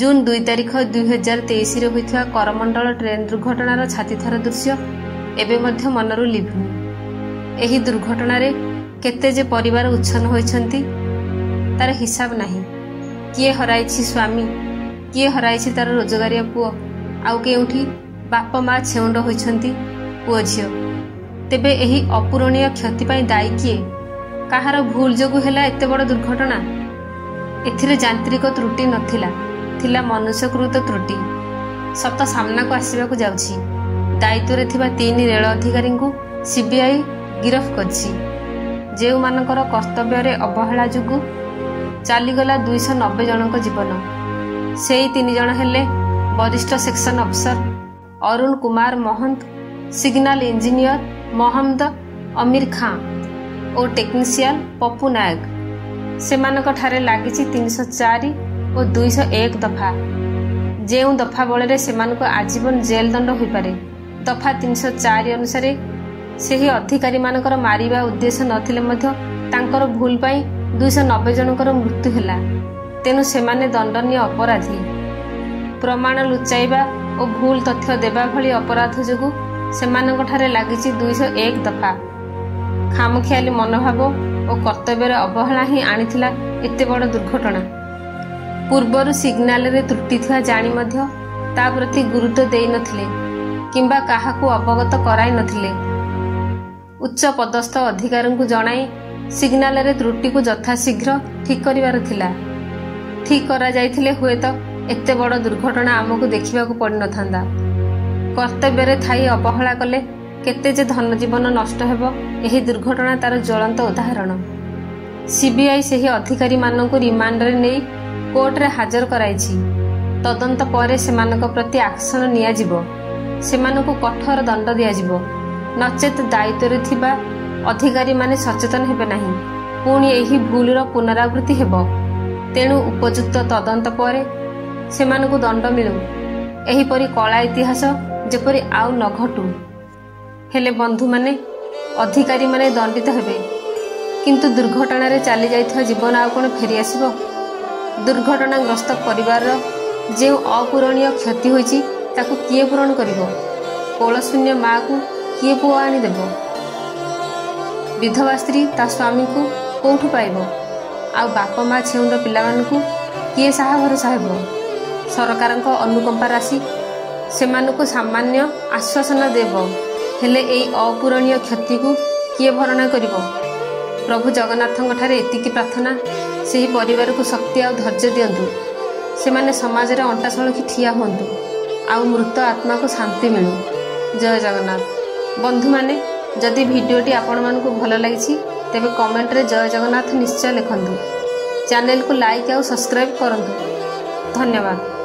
June ଦୁଇ ତାରିଖ ଦୁଇ ହଜାର ତେଇଶରେ ହୋଇଥିବା କରମଣ୍ଡଳ ଟ୍ରେନ୍ ଦୁର୍ଘଟଣାର ଛାତିଥର ଦୃଶ୍ୟ ଏବେ ମଧ୍ୟ ମନରୁ ଲିଭୁନି ଏହି ଦୁର୍ଘଟଣାରେ କେତେ ଯେ ପରିବାର ଉଚ୍ଛନ୍ନ ହୋଇଛନ୍ତି ତାର ହିସାବ ନାହିଁ। କିଏ ହରାଇଛି ସ୍ୱାମୀ କିଏ ହରାଇଛି ତାର ରୋଜଗାରିଆ ପୁଅ ଆଉ କେଉଁଠି ବାପ ମା ଛେଉଣ୍ଡ ହୋଇଛନ୍ତି ପୁଅ ଝିଅ। ତେବେ ଏହି ଅପୂରଣୀୟ କ୍ଷତି ପାଇଁ ଦାୟୀ କିଏ? କାହାର ଭୁଲ ଯୋଗୁଁ ହେଲା ଏତେ ବଡ଼ ଦୁର୍ଘଟଣା? ଏଥିରେ ଯାନ୍ତ୍ରିକ ତ୍ରୁଟି ନଥିଲା। ଥିଲା ମନୁଷ୍ୟକୃତ ତ୍ରୁଟି। ସତ ସାମ୍ନାକୁ ଆସିବାକୁ ଯାଉଛି। ଦାୟିତ୍ୱରେ ଥିବା ତିନି ରେଳ ଅଧିକାରୀଙ୍କୁ ସିବିଆଇ ଗିରଫ କରିଛି। ଯେଉଁମାନଙ୍କର କର୍ତ୍ତବ୍ୟରେ ଅବହେଳା ଯୋଗୁଁ ଚାଲିଗଲା ଦୁଇଶହ ନବେ ଜଣଙ୍କ ଜୀବନ। ସେଇ ତିନି ଜଣ ହେଲେ ବରିଷ୍ଠ section officer Arun Kumar Mohanta signal engineer Mohammad Amir Khan ଓ ଟେକ୍ନିସିଆନ ପପୁ ନାୟକ। ସେମାନଙ୍କଠାରେ ଲାଗିଛି ତିନିଶହ ଚାରି ଓ ଦୁଇଶହ ଏକ ଦଫା। ଯେଉଁ ଦଫା ବଳରେ ସେମାନଙ୍କୁ ଆଜୀବନ ଜେଲ୍ ଦଣ୍ଡ ହୋଇପାରେ ଦଫା ତିନିଶହ ଚାରି ଅନୁସାରେ ସେହି ଅଧିକାରୀମାନଙ୍କର ମାରିବା ଉଦ୍ଦେଶ୍ୟ ନଥିଲେ ମଧ୍ୟ ତାଙ୍କର ଭୁଲ ପାଇଁ ଦୁଇଶହ ନବେ ଜଣଙ୍କର ମୃତ୍ୟୁ ହେଲା। ତେଣୁ ସେମାନେ ଦଣ୍ଡନୀୟ ଅପରାଧୀ। ପ୍ରମାଣ ଲୁଚାଇବା ଓ ଭୁଲ ତଥ୍ୟ ଦେବା ଭଳି ଅପରାଧ ଯୋଗୁଁ ସେମାନଙ୍କଠାରେ ଲାଗିଛି ଦୁଇଶହ ଏକ ଦଫା। ଖାମଖିଆଲି ମନୋଭାବ ଓ କର୍ତ୍ତବ୍ୟରେ ଅବହେଳା ହିଁ ଆଣିଥିଲା ଏତେ ବଡ଼ ଦୁର୍ଘଟଣା। ପୂର୍ବରୁ ସିଗ୍ନାଲରେ ତ୍ରୁଟି ଥିବା ଜାଣି ମଧ୍ୟ ତା ପ୍ରତି ଗୁରୁତ୍ୱ ଦେଇନଥିଲେ କିମ୍ବା କାହାକୁ ଅବଗତ କରାଇ ନଥିଲେ। ଉଚ୍ଚ ପଦସ୍ଥ ଅଧିକାରୀଙ୍କୁ ଜଣାଇ ସିଗ୍ନାଲରେ ତ୍ରୁଟିକୁ ଯଥାଶୀଘ୍ର ଠିକ୍ କରିବାର ଥିଲା। ଠିକ୍ କରାଯାଇଥିଲେ ହୁଏତ ଏତେ ବଡ଼ ଦୁର୍ଘଟଣା ଆମକୁ ଦେଖିବାକୁ ପଡ଼ିନଥାନ୍ତା। କର୍ତ୍ତବ୍ୟରେ ଥାଇ ଅବହେଳା କଲେ କେତେ ଯେ ଧନଜୀବନ ନଷ୍ଟ ହେବ ଏହି ଦୁର୍ଘଟଣା ତାର ଜ୍ୱଳନ୍ତ ଉଦାହରଣ। ସିବିଆଇ ସେହି ଅଧିକାରୀମାନଙ୍କୁ ରିମାଣ୍ଡରେ ନେଇ କୋର୍ଟରେ ହାଜର କରାଇଛି। ତଦନ୍ତ ପରେ ସେମାନଙ୍କ ପ୍ରତି ଆକ୍ସନ ନିଆଯିବ। ସେମାନଙ୍କୁ କଠୋର ଦଣ୍ଡ ଦିଆଯିବ। ନଚେତ୍ ଦାୟିତ୍ୱରେ ଥିବା ଅଧିକାରୀମାନେ ସଚେତନ ହେବେ ନାହିଁ। ପୁଣି ଏହି ଭୁଲର ପୁନରାବୃତ୍ତି ହେବ। ତେଣୁ ଉପଯୁକ୍ତ ତଦନ୍ତ ପରେ ସେମାନଙ୍କୁ ଦଣ୍ଡ ମିଳୁ। ଏହିପରି କଳା ଇତିହାସ ଯେପରି ଆଉ ନ ଘଟୁ। ହେଲେ ବନ୍ଧୁମାନେ ଅଧିକାରୀମାନେ ଦଣ୍ଡିତ ହେବେ। କିନ୍ତୁ ଦୁର୍ଘଟଣାରେ ଚାଲି ଯାଇଥିବା ଜୀବନ ଆଉ କ'ଣ ଫେରିଆସିବ? ଦୁର୍ଘଟଣାଗ୍ରସ୍ତ ପରିବାରର ଯେଉଁ ଅପୂରଣୀୟ କ୍ଷତି ହୋଇଛି ତାକୁ କିଏ ପୂରଣ କରିବ? କୋଳଶୂନ୍ୟ ମାଆକୁ କିଏ ପୁଅ ଆଣିଦେବ ବିଧବା ସ୍ତ୍ରୀ ତା ସ୍ୱାମୀଙ୍କୁ କେଉଁଠୁ ପାଇବ? ଆଉ ବାପ ମା ଛେଉଣ୍ଡ ପିଲାମାନଙ୍କୁ କିଏ ସାହା ଭରସା ହେବ? ସରକାରଙ୍କ ଅନୁକମ୍ପା ରାଶି ସେମାନଙ୍କୁ ସାମାନ୍ୟ ଆଶ୍ୱାସନା ଦେବ। ହେଲେ ଏହି ଅପୂରଣୀୟ କ୍ଷତିକୁ କିଏ ଭରଣା କରିବ? ପ୍ରଭୁ ଜଗନ୍ନାଥଙ୍କଠାରେ ଏତିକି ପ୍ରାର୍ଥନା ସେହି ପରିବାରକୁ ଶକ୍ତି ଆଉ ଧୈର୍ଯ୍ୟ ଦିଅନ୍ତୁ। ସେମାନେ ସମାଜରେ ଅଣ୍ଟା ସଳଖି ଠିଆ ହୁଅନ୍ତୁ। ଆଉ ମୃତ ଆତ୍ମାକୁ ଶାନ୍ତି ମିଳୁ। ଜୟ ଜଗନ୍ନାଥ। ବନ୍ଧୁମାନେ ଯଦି ଭିଡ଼ିଓଟି ଆପଣମାନଙ୍କୁ ଭଲ ଲାଗିଛି ତେବେ କମେଣ୍ଟରେ ଜୟ ଜଗନ୍ନାଥ ନିଶ୍ଚୟ ଲେଖନ୍ତୁ। ଚ୍ୟାନେଲକୁ ଲାଇକ୍ ଆଉ ସବସ୍କ୍ରାଇବ୍ କରନ୍ତୁ। ଧନ୍ୟବାଦ।